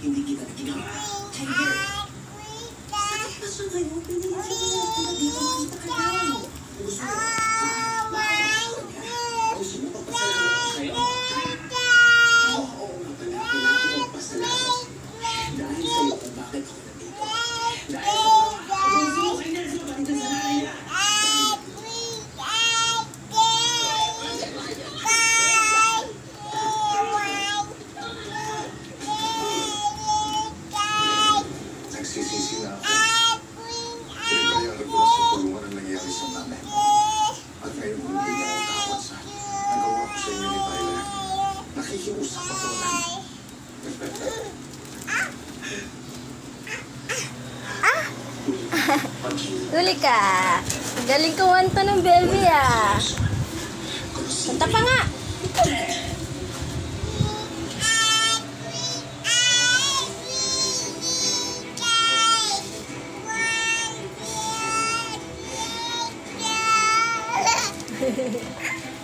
hindi kita tigang. Tiger. Sakit na siya ngayon. Pinigil. Nakikiusap ako lang. Huli ka. Galing kumanta ng baby ah. Kanta pa nga. Hehehe